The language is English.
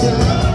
time